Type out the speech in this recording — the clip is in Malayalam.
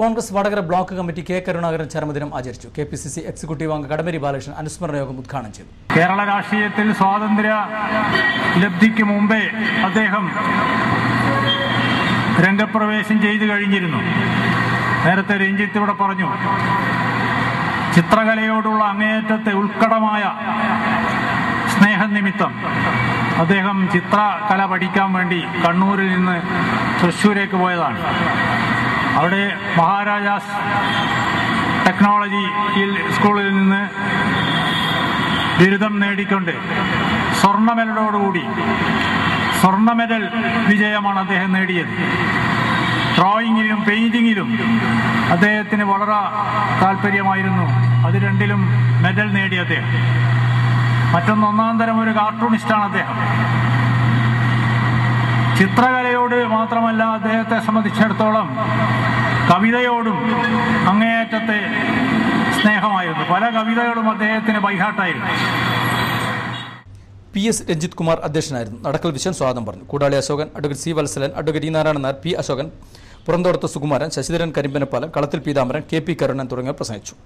Congress Vadakara block committee K Karunakaran ചരമദിനം ആചരിച്ചു. K P C C executive അംഗ കടമരി ബാലകൃഷ്ണൻ അനുസ്മരണ യോഗം ഉദ്ഘാടനം ചെയ്തു. കേരള രാഷ്ട്രീയത്തിൽ സ്വാതന്ത്ര്യ ലബ്ധിക്ക് മുമ്പേ അദ്ദേഹം രംഗപ്രവേശം ചെയ്തു കഴിഞ്ഞിരുന്നു. നേരത്തെ രഞ്ജിത്ത് ഇവിടെ പറഞ്ഞു ചിത്രകലയോടുള്ള അങ്ങേയറ്റത്തെ ഉത്കടമായ സ്നേഹനിമിത്തം അദ്ദേഹം ചിത്രകല പഠിക്കാൻ വേണ്ടി കണ്ണൂരിൽ നിന്ന് തൃശ്ശൂരേക്ക് പോയതാണ്. അവിടെ മഹാരാജാസ് ടെക്നോളജി സ്കൂളിൽ നിന്ന് ബിരുദം നേടിക്കൊണ്ട് സ്വർണ മെഡലോടുകൂടി വിജയമാണ് അദ്ദേഹം നേടിയത്. ഡ്രോയിങ്ങിലും പെയിന്റിങ്ങിലും അദ്ദേഹത്തിന് വളരെ താല്പര്യമായിരുന്നു. അത് രണ്ടിലും മെഡൽ നേടി അദ്ദേഹം. മറ്റൊന്ന് ഒന്നാം തരം ഒരു കാർട്ടൂണിസ്റ്റാണ് അദ്ദേഹം. ചിത്രകലയോട് മാത്രമല്ല അദ്ദേഹത്തെ സംബന്ധിച്ചിടത്തോളം കവിതയോടും അങ്ങേയറ്റത്തെ സ്നേഹമായിരുന്നു. പല കവിതകളും അദ്ദേഹത്തിന് ബൈഹാട്ടായിരുന്നു പി എസ് രഞ്ജിത് കുമാർ അധ്യക്ഷനായിരുന്നു. നടക്കൽ വിശ്വൻ സ്വാഗതം പറഞ്ഞു. Koodali Ashokan advocate C Valsalan advocate E Narayanan Nair P Ashokan Puranthodath Sukumaran Sasidharan Karimbanapalam Kalathil Peethambaran K P Karunan തുടങ്ങിയവർ പ്രസംഗിച്ചു.